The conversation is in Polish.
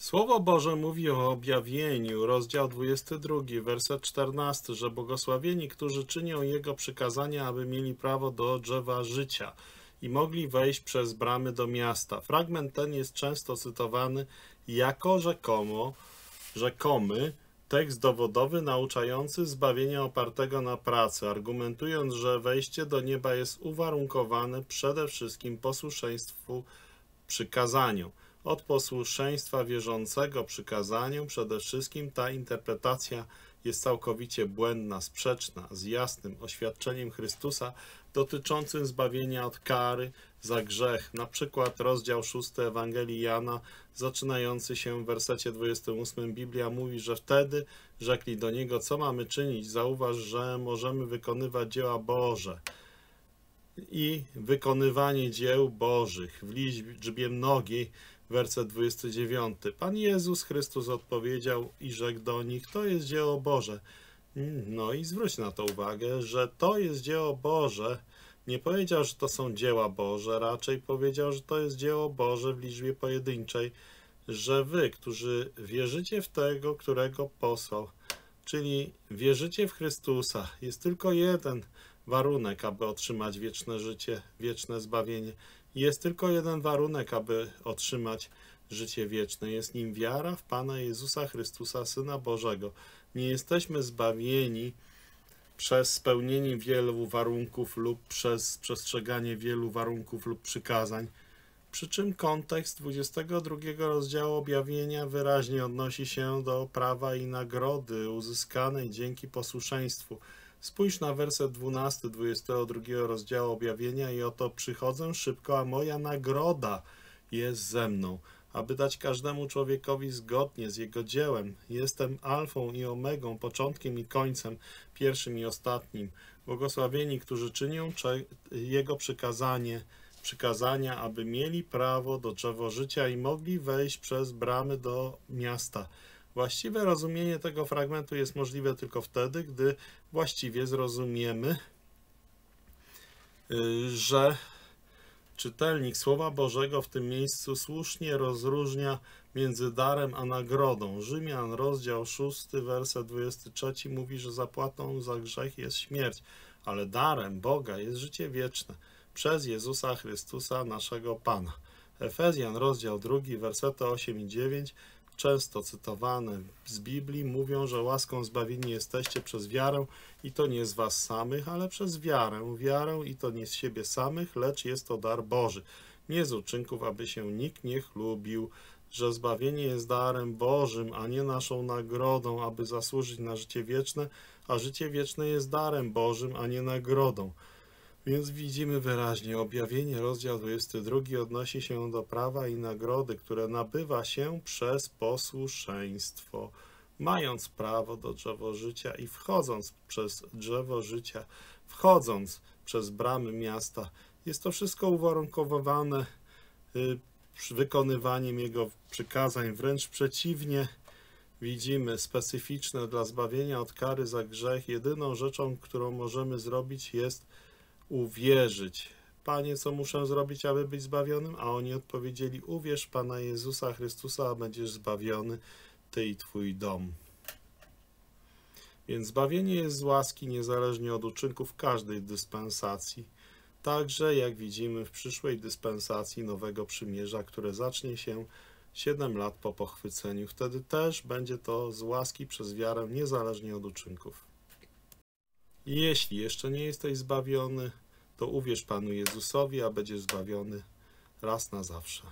Słowo Boże mówi o objawieniu, rozdział 22, werset 14, że błogosławieni, którzy czynią Jego przykazania, aby mieli prawo do drzewa życia i mogli wejść przez bramy do miasta. Fragment ten jest często cytowany jako rzekomo, rzekomy tekst dowodowy nauczający zbawienia opartego na pracy, argumentując, że wejście do nieba jest uwarunkowane przede wszystkim posłuszeństwu przykazaniu. Od posłuszeństwa wierzącego przykazaniom przede wszystkim ta interpretacja jest całkowicie błędna, sprzeczna z jasnym oświadczeniem Chrystusa dotyczącym zbawienia od kary za grzech. Na przykład rozdział 6 Ewangelii Jana, zaczynający się w wersecie 28 Biblia mówi, że wtedy rzekli do niego, co mamy czynić? Zauważ, że możemy wykonywać dzieła Boże i wykonywanie dzieł Bożych w liczbie mnogiej werset 29. Pan Jezus Chrystus odpowiedział i rzekł do nich, to jest dzieło Boże. No i zwróć na to uwagę, że to jest dzieło Boże. Nie powiedział, że to są dzieła Boże, raczej powiedział, że to jest dzieło Boże w liczbie pojedynczej, że wy, którzy wierzycie w tego, którego posłał, czyli wierzycie w Chrystusa, jest tylko jeden warunek, aby otrzymać wieczne życie, wieczne zbawienie. Jest tylko jeden warunek, aby otrzymać życie wieczne. Jest nim wiara w Pana Jezusa Chrystusa, Syna Bożego. Nie jesteśmy zbawieni przez spełnienie wielu warunków lub przez przestrzeganie wielu warunków lub przykazań. Przy czym kontekst 22 rozdziału objawienia wyraźnie odnosi się do prawa i nagrody uzyskanej dzięki posłuszeństwu. Spójrz na werset 12 22 rozdziału objawienia i oto przychodzę szybko, a moja nagroda jest ze mną, aby dać każdemu człowiekowi zgodnie z jego dziełem. Jestem alfą i omegą, początkiem i końcem, pierwszym i ostatnim. Błogosławieni, którzy czynią jego przykazanie, przykazania, aby mieli prawo do drzewo życia i mogli wejść przez bramy do miasta. Właściwe rozumienie tego fragmentu jest możliwe tylko wtedy, gdy właściwie zrozumiemy, y, że czytelnik Słowa Bożego w tym miejscu słusznie rozróżnia między darem a nagrodą. Rzymian, rozdział 6, werset 23 mówi, że zapłatą za grzech jest śmierć, ale darem Boga jest życie wieczne przez Jezusa Chrystusa, naszego Pana. Efezjan, rozdział 2, wersety 8 i 9 często cytowane z Biblii, mówią, że łaską zbawieni jesteście przez wiarę i to nie z was samych, ale przez wiarę. Wiarę i to nie z siebie samych, lecz jest to dar Boży. Nie z uczynków, aby się nikt nie chlubił, że zbawienie jest darem Bożym, a nie naszą nagrodą, aby zasłużyć na życie wieczne, a życie wieczne jest darem Bożym, a nie nagrodą. Więc widzimy wyraźnie, objawienie, rozdział 22 odnosi się do prawa i nagrody, które nabywa się przez posłuszeństwo, mając prawo do drzewo życia i wchodząc przez drzewo życia, wchodząc przez bramy miasta. Jest to wszystko uwarunkowane y, wykonywaniem Jego przykazań, wręcz przeciwnie, widzimy specyficzne dla zbawienia od kary za grzech. Jedyną rzeczą, którą możemy zrobić jest uwierzyć. Panie, co muszę zrobić, aby być zbawionym? A oni odpowiedzieli: Uwierz Pana Jezusa Chrystusa, a będziesz zbawiony, ty i twój dom. Więc zbawienie jest z łaski niezależnie od uczynków każdej dyspensacji. Także, jak widzimy, w przyszłej dyspensacji Nowego Przymierza, które zacznie się 7 lat po pochwyceniu, wtedy też będzie to z łaski przez wiarę, niezależnie od uczynków. Jeśli jeszcze nie jesteś zbawiony, to uwierz Panu Jezusowi, a będziesz zbawiony raz na zawsze.